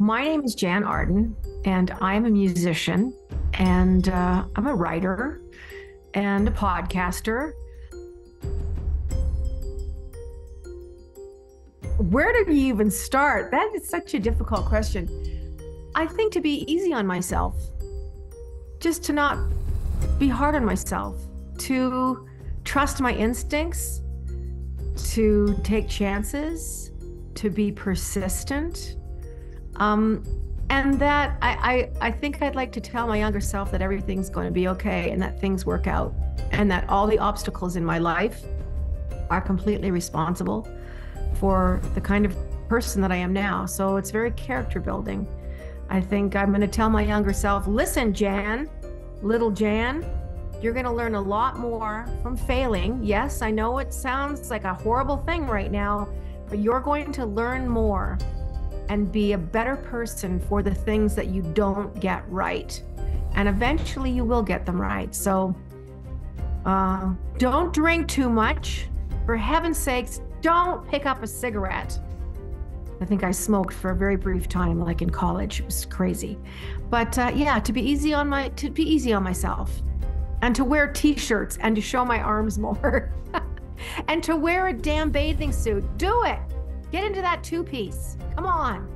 My name is Jann Arden, and I'm a musician, and uh, I'm a writer and a podcaster. Where do you even start? That is such a difficult question. I think to be easy on myself, just to not be hard on myself, to trust my instincts, to take chances, to be persistent. Um, and that I, I, I think I'd like to tell my younger self that everything's going to be okay and that things work out and that all the obstacles in my life are completely responsible for the kind of person that I am now. So it's very character building. I think I'm going to tell my younger self listen, Jann, little Jann, you're going to learn a lot more from failing. Yes, I know it sounds like a horrible thing right now, but you're going to learn more and be a better person for the things that you don't get right. And eventually you will get them right. So uh, don't drink too much. For heaven's sakes, don't pick up a cigarette. I think I smoked for a very brief time, like in college. It was crazy. But uh, yeah, to be easy on my to be easy on myself, and to wear t-shirts and to show my arms more, and to wear a damn bathing suit. Do it. Get into that two piece. Come on.